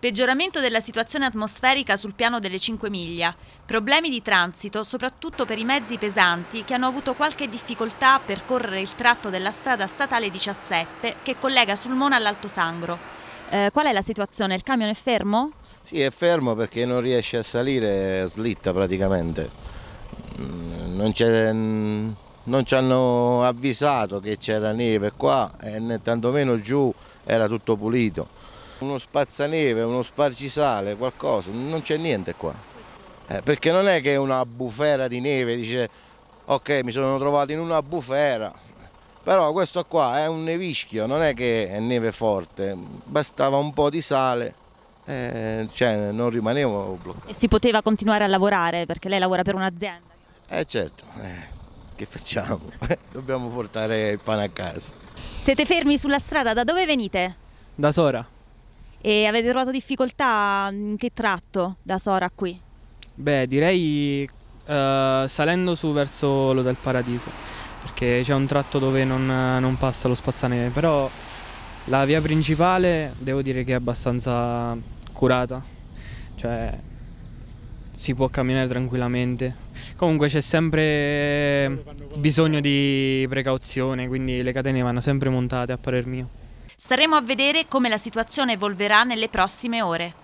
Peggioramento della situazione atmosferica sul piano delle 5 miglia. Problemi di transito, soprattutto per i mezzi pesanti che hanno avuto qualche difficoltà a percorrere il tratto della strada statale 17 che collega Sulmona all'Alto Sangro. Eh, qual è la situazione? Il camion è fermo? Sì, è fermo perché non riesce a salire, slitta praticamente. Mm, non, non ci hanno avvisato che c'era neve qua e né tantomeno giù era tutto pulito uno spazzaneve, uno sparcisale, qualcosa, non c'è niente qua. Eh, perché non è che una bufera di neve dice ok mi sono trovato in una bufera, però questo qua è un nevischio, non è che è neve forte, bastava un po' di sale, eh, cioè non rimanevo bloccato. E si poteva continuare a lavorare perché lei lavora per un'azienda? Eh certo, eh, che facciamo? Dobbiamo portare il pane a casa. Siete fermi sulla strada, da dove venite? Da Sora. E avete trovato difficoltà in che tratto da Sora qui? Beh, direi uh, salendo su verso l'Hotel Paradiso, perché c'è un tratto dove non, non passa lo spazzaneve, però la via principale devo dire che è abbastanza curata, cioè si può camminare tranquillamente. Comunque c'è sempre bisogno di precauzione, quindi le catene vanno sempre montate a parer mio. Staremo a vedere come la situazione evolverà nelle prossime ore.